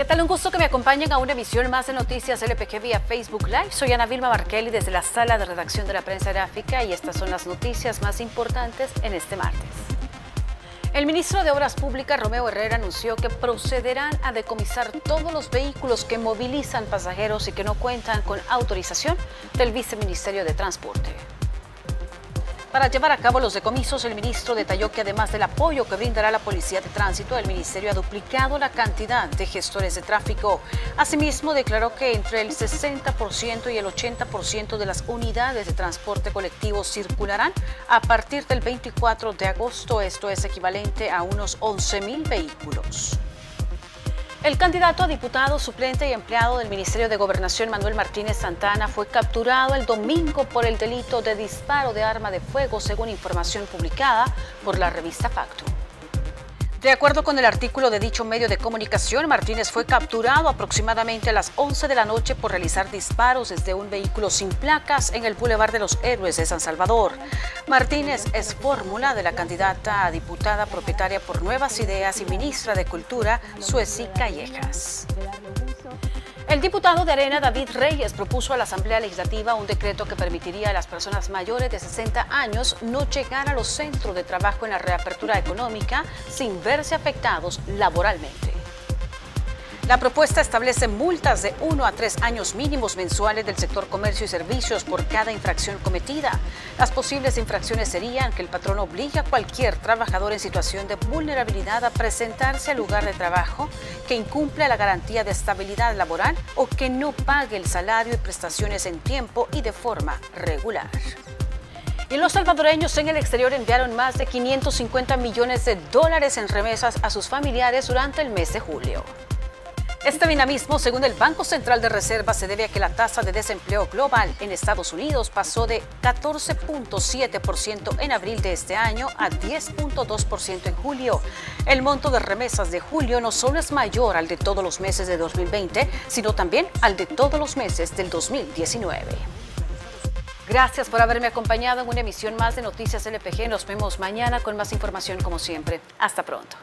¿Qué tal? Un gusto que me acompañen a una emisión más de Noticias LPG vía Facebook Live. Soy Ana Vilma Barkelli desde la sala de redacción de la prensa gráfica y estas son las noticias más importantes en este martes. El ministro de Obras Públicas, Romeo Herrera, anunció que procederán a decomisar todos los vehículos que movilizan pasajeros y que no cuentan con autorización del Viceministerio de Transporte. Para llevar a cabo los decomisos, el ministro detalló que además del apoyo que brindará la Policía de Tránsito, el ministerio ha duplicado la cantidad de gestores de tráfico. Asimismo, declaró que entre el 60% y el 80% de las unidades de transporte colectivo circularán a partir del 24 de agosto. Esto es equivalente a unos 11 mil vehículos. El candidato a diputado suplente y empleado del Ministerio de Gobernación Manuel Martínez Santana fue capturado el domingo por el delito de disparo de arma de fuego, según información publicada por la revista Facto. De acuerdo con el artículo de dicho medio de comunicación, Martínez fue capturado aproximadamente a las 11 de la noche por realizar disparos desde un vehículo sin placas en el Boulevard de los Héroes de San Salvador. Martínez es fórmula de la candidata a diputada propietaria por Nuevas Ideas y ministra de Cultura, Sueci Callejas. El diputado de Arena, David Reyes, propuso a la Asamblea Legislativa un decreto que permitiría a las personas mayores de 60 años no llegar a los centros de trabajo en la reapertura económica sin verse afectados laboralmente. La propuesta establece multas de 1 a 3 años mínimos mensuales del sector comercio y servicios por cada infracción cometida. Las posibles infracciones serían que el patrón obligue a cualquier trabajador en situación de vulnerabilidad a presentarse al lugar de trabajo, que incumple la garantía de estabilidad laboral o que no pague el salario y prestaciones en tiempo y de forma regular. Y los salvadoreños en el exterior enviaron más de 550 millones de dólares en remesas a sus familiares durante el mes de julio. Este dinamismo, según el Banco Central de Reserva, se debe a que la tasa de desempleo global en Estados Unidos pasó de 14.7% en abril de este año a 10.2% en julio. El monto de remesas de julio no solo es mayor al de todos los meses de 2020, sino también al de todos los meses del 2019. Gracias por haberme acompañado en una emisión más de Noticias LPG. Nos vemos mañana con más información como siempre. Hasta pronto.